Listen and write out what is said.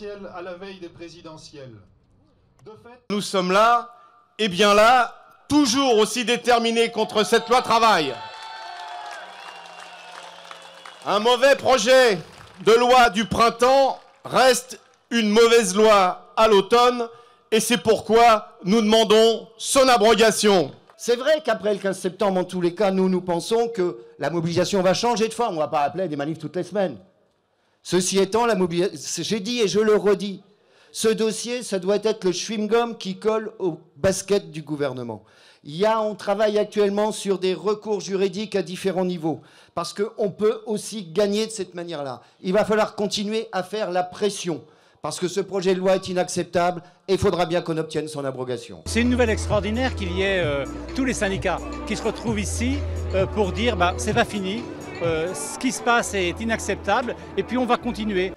présidentielle à la veille des présidentielles. De fait, Nous sommes là, et bien là, toujours aussi déterminés contre cette loi travail. Un mauvais projet de loi du printemps reste une mauvaise loi à l'automne, et c'est pourquoi nous demandons son abrogation. C'est vrai qu'après le 15 septembre, en tous les cas, nous, nous pensons que la mobilisation va changer de forme. On ne va pas appeler des manifs toutes les semaines. Ceci étant, j'ai dit et je le redis, ce dossier, ça doit être le chewing-gum qui colle au basket du gouvernement. Il y a, on travaille actuellement sur des recours juridiques à différents niveaux, parce qu'on peut aussi gagner de cette manière-là. Il va falloir continuer à faire la pression, parce que ce projet de loi est inacceptable et il faudra bien qu'on obtienne son abrogation. C'est une nouvelle extraordinaire qu'il y ait euh, tous les syndicats qui se retrouvent ici euh, pour dire bah, c'est pas fini, ce qui se passe est inacceptable et puis on va continuer.